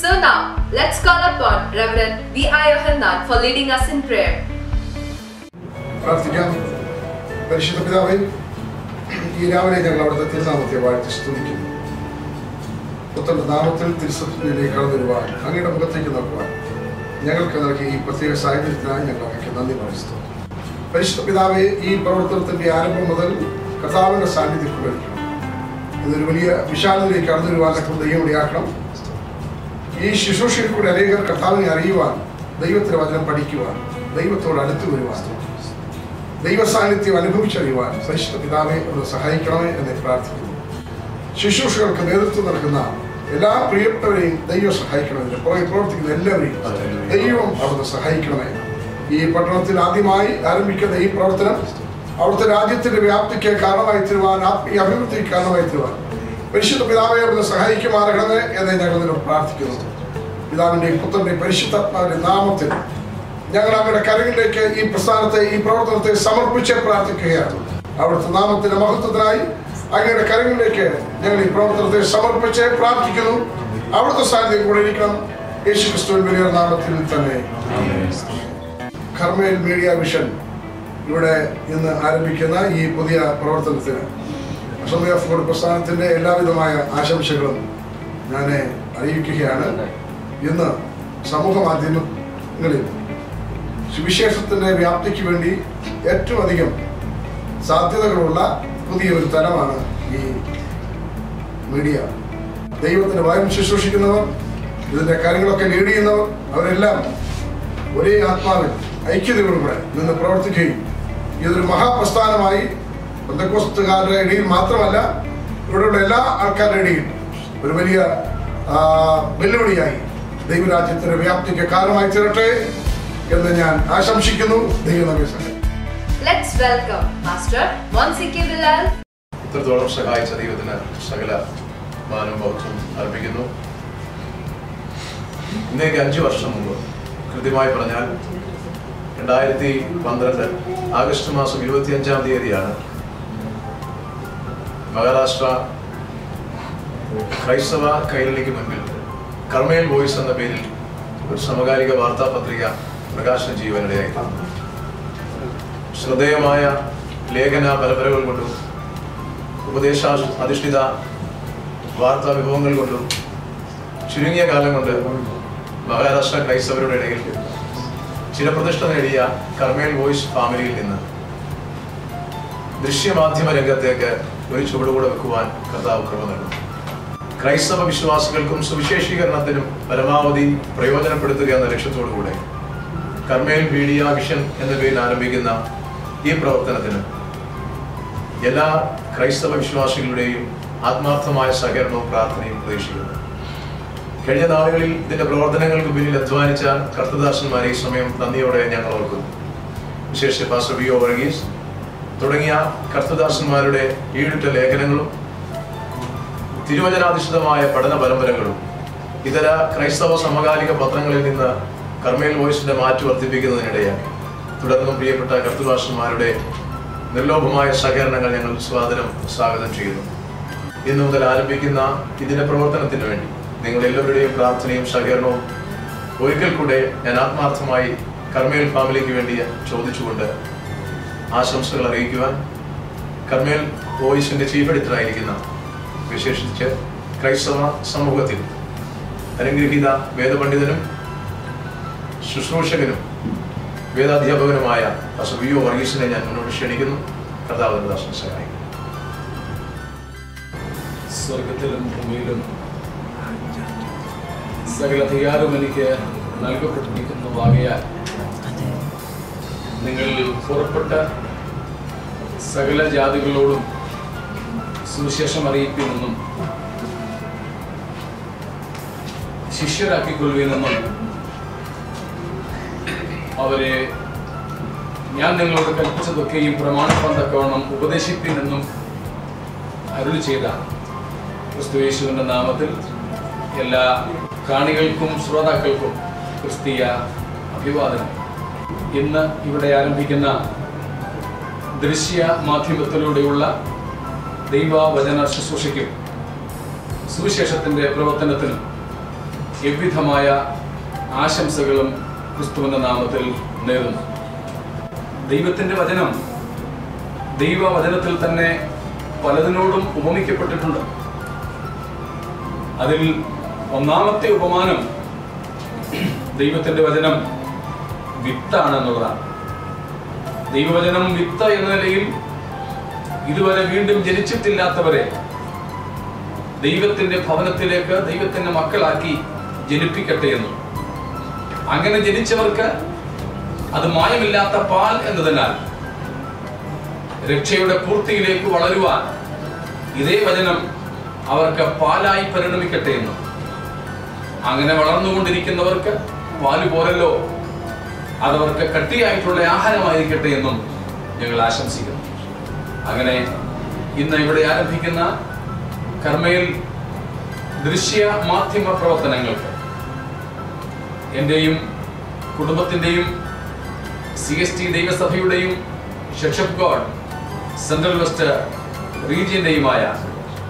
So now, let's call upon Reverend V.I. Yohanan for leading us in prayer. പരിശുദ്ധ പിതാവേ ഈ രാവിലെ ഞങ്ങൾ അവിടുത്തെ തിരുനാമത്തെ വാഴ്ത്തി സ്തുതിക്കുന്നു പുത്രന്റെ നാമത്തിൽ തിരുസഭയിലേക്ക് കടന്നു വരുവാൻ അങ്ങയുടെ മുഖത്തേക്ക് നോക്കുവാൻ ഞങ്ങൾക്ക് ഈ പ്രത്യേക സാഹചര്യത്തിനായി ഞങ്ങൾ അങ്ങക്ക് നന്ദി പറയുന്നു പരിശുദ്ധ പിതാവെ ഈ പ്രവർത്തനത്തിന്റെ ആരംഭം മുതൽ കർത്താവിന്റെ സാന്നിധ്യം കൊണ്ടിരിക്കണം ഇതൊരു വലിയ വിശാലതയിലേക്ക് കടന്നു ദൈവം ഇടയാക്കണം ഈ ശുശ്രൂഷയിൽ കൂടി അനേകർ കർത്താവിനെ അറിയുവാൻ ദൈവത്തിന് വചനം പഠിക്കുവാൻ ദൈവത്തോട് അടുത്തു വരുവാൻ ദൈവ സാന്നിധ്യം അനുഭവിച്ചറിയുവാൻ പരിശുദ്ധ പിതാവെ ഒന്ന് സഹായിക്കണമേ എന്നെ പ്രാർത്ഥിക്കുന്നു. ശുശ്രൂഷകൾക്ക് നേതൃത്വം നൽകുന്ന എല്ലാ പ്രിയപ്പെട്ടവരെയും ദൈവം സഹായിക്കണമെന്ന് പുറകെ പ്രവർത്തിക്കുന്ന എല്ലാവരെയും ദൈവം അവിടുന്ന് സഹായിക്കണമേ. ഈ പട്ടണത്തിൽ ആദ്യമായി ആരംഭിക്കുന്ന ഈ പ്രവർത്തനം അവിടുത്തെ രാജ്യത്തിന്റെ വ്യാപ്തിക്ക് കാരണമായി തരുവാൻ ആത്മീയ അഭിവൃദ്ധിക്ക് കാരണമായി തരുവാൻ. പരിശുദ്ധ പിതാവെ അവിടുന്ന് സഹായിക്കുമാറണമേ എന്ന് ഞങ്ങൾ പ്രാർത്ഥിക്കുന്നു. പിതാവിന്റെയും പുത്രന്റെയും പരിശുദ്ധാത്മാവിന്റെ നാമത്തിൽ ഞങ്ങൾ അങ്ങയുടെ കരങ്ങളിലേക്ക് ഈ പ്രസ്ഥാനത്തെ ഈ പ്രവർത്തനത്തെ സമർപ്പിച്ച് പ്രാർത്ഥിക്കുകയാണ്. അവിടുത്തെ നാമത്തിന്റെ മഹത്വത്തിനായി അങ്ങയുടെ കരങ്ങളിലേക്ക് ഞങ്ങൾ ഈ പ്രവർത്തനത്തെ സമർപ്പിച്ച് പ്രാർത്ഥിക്കുന്നു. അവിടുത്തെ സാന്നിധ്യം കൂടെ ഇരിക്കണം. യേശു ക്രിസ്തുവിൻ വലിയ നാമത്തിൽ തന്നെ. കർമ്മയിൽ മീഡിയ മിഷൻ ഇവിടെ ഇന്ന് ആരംഭിക്കുന്ന ഈ പുതിയ പ്രവർത്തനത്തിന് അസംബ്ലി ഓഫ് ഗോഡ് പ്രസ്ഥാനത്തിന്റെ എല്ലാവിധമായ ആശംസകളും ഞാൻ അറിയിക്കുകയാണ്. ഇന്ന് സമൂഹ മാധ്യമങ്ങളിൽ സുവിശേഷത്തിന്റെ വ്യാപ്തിക്ക് വേണ്ടി ഏറ്റവും അധികം സാധ്യതകളുള്ള പുതിയ ഒരു തലമാണ് ഈ മീഡിയ. ദൈവത്തിന്റെ വായും ശുശ്രൂഷിക്കുന്നവർ ഇതിന്റെ കാര്യങ്ങളൊക്കെ ലീഡ് ചെയ്യുന്നവർ അവരെല്ലാം ഒരേ ആത്മാവിൽ ഐക്യതയോടുകൂടെ നിന്ന് പ്രവർത്തിക്കുകയും ഇതൊരു മഹാപ്രസ്ഥാനമായി ബന്ധക്കോസ്തുകാരുടെ ഇടയിൽ മാത്രമല്ല ഇവിടെയുള്ള എല്ലാ ആൾക്കാരുടെ ഇടയിൽ ഒരു വലിയ വെല്ലുവിളിയായി ദൈവരാജ്യത്തിന്റെ വ്യാപ്തിക്ക് കാരണമായി തീരട്ടെ എന്ന് ഞാൻ ആശംസിക്കുന്നു. ഇത്രത്തോളം സഹായിച്ച ദൈവത്തിന് സകല മാനവും ബൗദ്ധം അർപ്പിക്കുന്നു. ഇന്നേക്ക് അഞ്ചു വർഷം മുമ്പ് കൃത്യമായി പറഞ്ഞാൽ രണ്ടായിരത്തി പന്ത്രണ്ട് ആഗസ്റ്റ് മാസം ഇരുപത്തിയഞ്ചാം തീയതിയാണ് മഹാരാഷ്ട്ര ക്രൈസ്തവ കൈരളിക്ക് മുൻപിൽ കർമ്മേൽ വോയിസ് എന്ന പേരിൽ ഒരു സമകാലിക വാർത്താപത്രിക പ്രകാശനം ചെയ്യുവാനിടയായി ശ്രദ്ധേയമായ ലേഖന പരമ്പരകൾ കൊണ്ടും ഉപദേശ അധിഷ്ഠിത വാർത്താ വിഭവങ്ങൾ കൊണ്ടും ചുരുങ്ങിയ കാലം കൊണ്ട് മഹാരാഷ്ട്ര ക്രൈസ്തവരുടെ ഇടയിൽ ചിരപ്രതിഷ്ഠ നേടിയ കർമ്മേൽ വോയിസ് ഫാമിലിയിൽ നിന്ന് ദൃശ്യമാധ്യമ രംഗത്തേക്ക് ഒരു ചുവടുകൂടെ വെക്കുവാൻ കർത്താവ് കൃപ നൽകും ക്രൈസ്തവ വിശ്വാസികൾക്കും സുവിശേഷീകരണത്തിനും പരമാവധി പ്രയോജനപ്പെടുത്തുക എന്ന ലക്ഷ്യത്തോടുകൂടെ കർമ്മേൽ മീഡിയ വിഷൻ എന്ന പേരിൽ ആരംഭിക്കുന്ന ഈ പ്രവർത്തനത്തിന് എല്ലാ ക്രൈസ്തവ വിശ്വാസികളുടെയും ആത്മാർത്ഥമായ സഹകരണവും പ്രാർത്ഥനയും പ്രതീക്ഷിക്കുന്നു. കഴിഞ്ഞ നാളുകളിൽ ഇതിന്റെ പ്രവർത്തനങ്ങൾക്ക് പിന്നിൽ അധ്വാനിച്ച കർത്തദാസന്മാരെ ഈ സമയം നന്ദിയോടെ ഞങ്ങൾ ഓർക്കുന്നു. വിശേഷിച്ച് പാസ്റ്റർ വി ഒ വർഗീസ് തുടങ്ങിയ കർത്തദാസന്മാരുടെ ഈടുറ്റ ലേഖനങ്ങളും തിരുവചനാധിഷ്ഠിതമായ പഠന പരമ്പരകളും ഇതര ക്രൈസ്തവ സമകാലിക പത്രങ്ങളിൽ നിന്ന് കർമ്മേൽ വോയിസിന്റെ മാറ്റു വർദ്ധിപ്പിക്കുന്നതിനിടയായി. തുടർന്നും പ്രിയപ്പെട്ട കർത്തദാസന്മാരുടെ നിർലോഭമായ സഹകരണങ്ങൾ ഞങ്ങൾ സ്വാഗതം സ്വാഗതം ചെയ്യുന്നു. ഇന്നു മുതൽ ആരംഭിക്കുന്ന ഇതിന്റെ പ്രവർത്തനത്തിന് വേണ്ടി നിങ്ങൾ എല്ലാവരുടെയും പ്രാർത്ഥനയും സഹകരണവും ഒരിക്കൽ കൂടെ ഞാൻ ആത്മാർത്ഥമായി കർമ്മേൽ ഫാമിലിക്ക് വേണ്ടി ചോദിച്ചുകൊണ്ട് ആശംസകൾ അറിയിക്കുവാൻ കർമ്മേൽ വോയിസിന്റെ ചീഫ് എഡിറ്ററായിരിക്കുന്ന വിശേഷിച്ച് ക്രൈസ്തവ സമൂഹത്തിൽ അനുഗ്രഹീത വേദപണ്ഡിതനും ശുശ്രൂഷകനും വേദാധ്യാപകനുമായ പാസ്റ്റർ വി ഒ വർഗീസിനെ ഞാൻ മുന്നോട്ട് ക്ഷണിക്കുന്നു. കർത്താവിന്റെ ദാസൻ സഹായിക്കും സ്വർഗത്തിലും ഭൂമിയിലും സകല അധികാരം എനിക്ക് നൽകപ്പെട്ടിരിക്കുന്ന വാകയാൽ നിങ്ങൾ പുറപ്പെട്ട സകല ജാതികളോടും സുവിശേഷം അറിയിപ്പിനെന്നും ശിഷ്യരാക്കിക്കൊള്ളുകയെന്നും അവരെ ഞാൻ നിങ്ങളോട് കൽപ്പിച്ചതൊക്കെയും പ്രമാണിപ്പാൻ തക്കവണ്ണം ഉപദേശിപ്പിനെന്നും അരുളി ചെയ്ത ക്രിസ്തുയേശുവിന്റെ നാമത്തിൽ എല്ലാ കാണികൾക്കും ശ്രോതാക്കൾക്കും ക്രിസ്തീയ അഭിവാദനം. ഇന്ന് ഇവിടെ ആരംഭിക്കുന്ന ദൃശ്യ മാധ്യമത്തിലൂടെയുള്ള ദൈവവചന ശുശ്രൂഷയ്ക്കും സുവിശേഷത്തിന്റെ പ്രവർത്തനത്തിനും എവിധമായ ആശംസകളും ക്രിസ്തുവിന്റെ നാമത്തിൽ നേരുന്നു. ദൈവത്തിന്റെ വചനം ദൈവവചനത്തിൽ തന്നെ പലതിനോടും ഉപമിക്കപ്പെട്ടിട്ടുണ്ട്. അതിൽ ഒന്നാമത്തെ ഉപമാനം ദൈവത്തിന്റെ വചനം വിത്താണ് എന്നുള്ളതാണ്. ദൈവവചനം വിത്ത എന്ന നിലയിൽ ഇതുവരെ വീണ്ടും ജനിച്ചിട്ടില്ലാത്തവരെ ദൈവത്തിന്റെ ഭവനത്തിലേക്ക് ദൈവത്തിന്റെ മക്കളാക്കി ജനിപ്പിക്കട്ടെ എന്നും. അങ്ങനെ ജനിച്ചവർക്ക് അത് മായമില്ലാത്ത പാൽ എന്നതിനാൽ രക്ഷയുടെ പൂർത്തിയിലേക്ക് വളരുവാൻ ഇതേ വചനം അവർക്ക് പാലായി പരിണമിക്കട്ടെ എന്നും. അങ്ങനെ വളർന്നുകൊണ്ടിരിക്കുന്നവർക്ക് പാൽ പോരല്ലോ. അതവർക്ക് കട്ടിയായിട്ടുള്ള ആഹാരമായിരിക്കട്ടെ എന്നും ഞങ്ങൾ ആശംസിക്കുന്നു. അങ്ങനെ ഇന്ന് ഇവിടെ ആരംഭിക്കുന്ന കർമ്മയിൽ ദൃശ്യ മാധ്യമ പ്രവർത്തനങ്ങൾക്ക് എന്റെയും കുടുംബത്തിന്റെയും സി എസ് ടി ദൈവസഭയുടെയും ഷെക്ഷപ്പ് ഗോഡ് സെൻട്രൽ വെസ്റ്റ് റീജിയന്റെയുമായ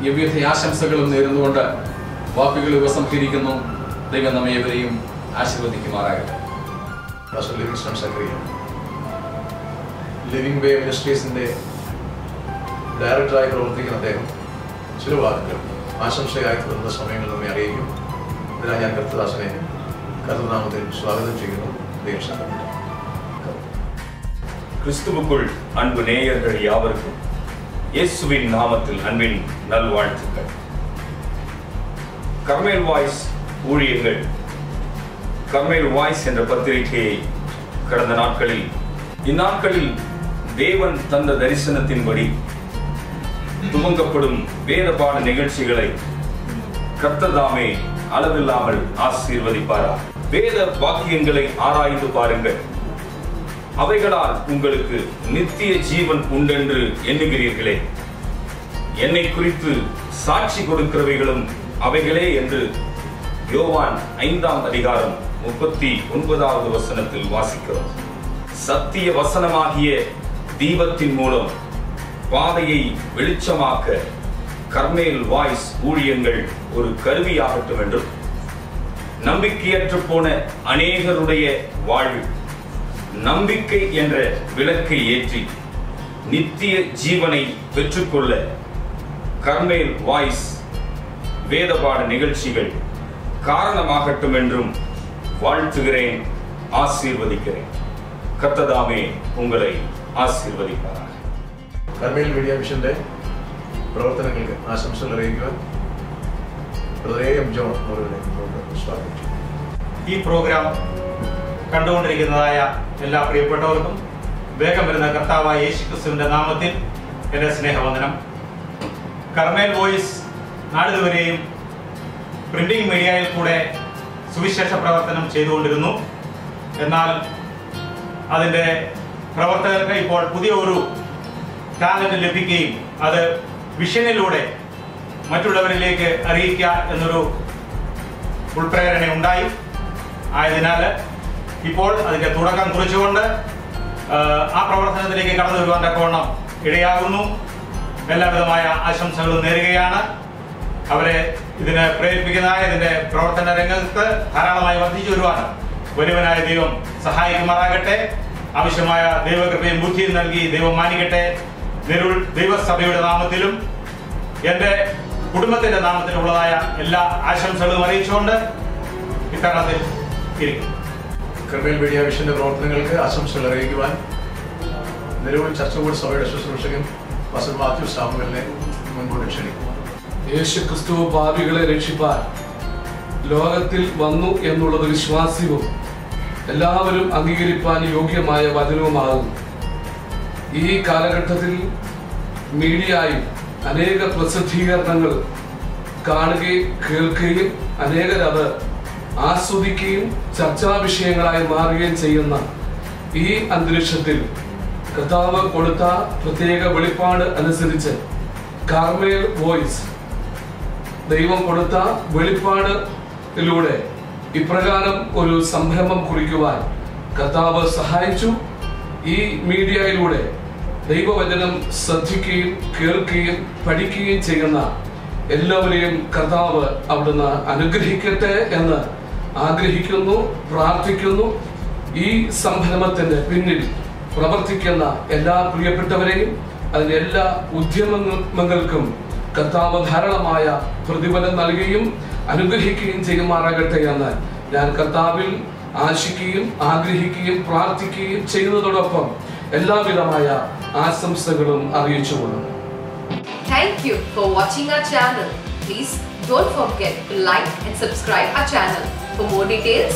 വിവിധ ആശംസകളും നേരുന്നുകൊണ്ട് വാക്കുകൾ ഉപസംഹരിക്കുന്നു. ദൈവം നമ്മെ ഏവരെയും ആശീർവദിക്കുമാറാകട്ടെ. ലിവിംഗ് വേ മിനിസ്ട്രീസിന്റെ ഡയറക്ടറായി പ്രവർത്തിക്കുന്ന അദ്ദേഹം ചില വാക്കുകൾ ആശംസയായി തുടർന്ന സമയങ്ങൾ നമ്മെ അറിയിക്കും ഇതിനായി ഞാൻ കർത്തദാസനെ കർത്തനാമത്തിൽ സ്വാഗതം ചെയ്യുന്നു ദൈവം സഹായിക്കട്ടെ. கிறிஸ்துவுக்குள் அன்பு நேயர்கள் யாவருக்கும் இயேசுவின் நாமத்தில் அன்பின் நல்வாழ்த்துக்கள் கர்மேல் வாய்ஸ் ஊழியங்கள் கர்மேல் வாய்ஸ் என்ற பத்திரிகையை கடந்த நாட்களில் இந்நாட்களில் தேவன் தந்த தரிசனத்தின்படி துவங்கப்படும் வேதபான நிகழ்ச்சிகளை கர்த்ததாமே அளவில்லாமல் ஆசீர்வதிப்பாரா வேத வாக்கியங்களை ஆராய்ந்து பாருங்கள். அவைகளால் உங்களுக்கு நித்திய ஜீவன் உண்டென்று எண்ணுகிறீர்களே. என்னை குறித்து சாட்சி கொடுக்கிறவைகளும் அவைகளே என்று யோவான் ஐந்தாம் அதிகாரம் முப்பத்தி ஒன்பதாவது வசனத்தில் வாசிக்கிறோம். சத்திய வசனமாகிய தீபத்தின் மூலம் பாதையை வெளிச்சமாக்க கர்மேல் வாய்ஸ் ஊழியங்கள் ஒரு கருவியாகட்டும் என்றும் நம்பிக்கையற்று போன அநேகருடைய வாழ்வு நம்பிக்கை என்ற விளக்கை ஏற்றி நித்திய ஜீவனை பெற்றுக்கொள்ள கர்மேல் வாய்ஸ் வேதபாட நிகழ்ச்சிகள் காரணமாகட்டும் என்றும் வாழ்த்துகிறேன் ஆசீர்வதிக்கிறேன். கத்ததாமே உங்களை ஆசீர்வதிப்பார் കർമ്മയിൽ മീഡിയ മിഷന്റെ പ്രവർത്തനങ്ങൾക്ക് ആശംസകൾ അറിയിക്കുവാൻ ഹൃദയം ജോൺ അവരുടെ സ്വാഗതം. ഈ പ്രോഗ്രാം കണ്ടുകൊണ്ടിരിക്കുന്നതായ എല്ലാ പ്രിയപ്പെട്ടവർക്കും വേഗം വരുന്ന കർത്താവായ യേശു ക്രിസ്തുവിന്റെ നാമത്തിൽ എന്റെ സ്നേഹവന്ദനം. കർമേൽ വോയിസ് നാളിതുവരെയും പ്രിന്റിംഗ് മീഡിയയിൽ കൂടെ സുവിശേഷ പ്രവർത്തനം ചെയ്തുകൊണ്ടിരുന്നു. എന്നാൽ അതിന്റെ പ്രവർത്തകർക്ക് ഇപ്പോൾ പുതിയ ഒരു ടാലന്റ് ലഭിക്കുകയും അത് വിഷനിലൂടെ മറ്റുള്ളവരിലേക്ക് അറിയിക്കുക എന്നൊരു ഉൾപ്രേരണ ഉണ്ടായി. ആയതിനാൽ ഇപ്പോൾ അതിന്റെ തുടക്കം കുറിച്ചുകൊണ്ട് ആ, പ്രവർത്തനത്തിലേക്ക് കടന്നു വരുവാൻ തക്കവണ്ണം ഇടയാകുന്നു. എല്ലാവിധമായ ആശംസകളും നേരുകയാണ്. അവരെ ഇതിനെ പ്രേരിപ്പിക്കുന്നതായ ഇതിന്റെ പ്രവർത്തന രംഗത്ത് ധാരാളമായി വർദ്ധിച്ചു വരുവാൻ വലുവനായ ദൈവം സഹായിക്കുമാറാകട്ടെ. ആവശ്യമായ ദൈവകൃപയും ബുദ്ധിയും നൽകി ദൈവം മാനിക്കട്ടെ. നിരുൾ ദൈവസഭയുടെ നാമത്തിലും എന്റെ കുടുംബത്തിന്റെ നാമത്തിലുള്ളതായ എല്ലാ ആശംസകളും അറിയിച്ചുകൊണ്ട് ഇത്തരണത്തിൽ ഇരിക്കും. കർമ്മയിൽ മീഡിയ മിഷന്റെ പ്രവർത്തനങ്ങൾക്ക് ആശംസകൾ അറിയിക്കുവാൻ നിലവിൽ ചർച്ചകൂട് സഭയുടെ ശുശ്രൂഷകൻ വസൻ മാത്യു സാമുവലിനെ മുൻപോട്ട് ക്ഷണിക്കും യേശു ക്രിസ്തു പാപികളെ രക്ഷിപ്പാൻ ലോകത്തിൽ വന്നു എന്നുള്ളത് വിശ്വാസ്യവും എല്ലാവരും അംഗീകരിപ്പാൻ യോഗ്യമായ വചനവുമാകുന്നു ഈ കാലഘട്ടത്തിൽ മീഡിയയിൽ അനേക പ്രസിദ്ധീകരണങ്ങൾ കാണുകയും കേൾക്കുകയും അനേകരത് ആസ്വദിക്കുകയും ചർച്ചാ വിഷയങ്ങളായി മാറുകയും ചെയ്യുന്ന ഈ അന്തരീക്ഷത്തിൽ കർത്താവ് കൊടുത്ത പ്രത്യേക വെളിപ്പാട് അനുസരിച്ച് കാർമേൽ വോയിസ് ദൈവം കൊടുത്ത വെളിപ്പാടിലൂടെ ഇപ്രകാരം ഒരു സംരംഭം കുറിക്കുവാൻ കർത്താവ് സഹായിച്ചു. ഈ മീഡിയയിലൂടെ ദൈവവചനം ശ്രദ്ധിക്കുകയും കേൾക്കുകയും പഠിക്കുകയും ചെയ്യുന്ന എല്ലാവരെയും കർത്താവ് അവിടുന്ന് അനുഗ്രഹിക്കട്ടെ എന്ന് ആഗ്രഹിക്കുന്നു പ്രാർത്ഥിക്കുന്നു. ഈ സംരംഭത്തിന് പിന്നിൽ പ്രവർത്തിക്കുന്ന എല്ലാ പ്രിയപ്പെട്ടവരെയും അതിന്റെ എല്ലാ ഉദ്യമങ്ങൾക്കും കർത്താവ് ധാരാളമായ പ്രതിഫലം നൽകുകയും അനുഗ്രഹിക്കുകയും ചെയ്യുമാറാകട്ടെ എന്ന് ഞാൻ കർത്താവിൽ ആശിക്കുകയും ആഗ്രഹിക്കുകയും പ്രാർത്ഥിക്കുകയും ചെയ്യുന്നതോടൊപ്പം എല്ലാവിധമായ ആശംസകളും അറിയിച്ചുകൊള്ളുന്നു Thank you for watching our channel. Please don't forget to like and subscribe our channel. For more details,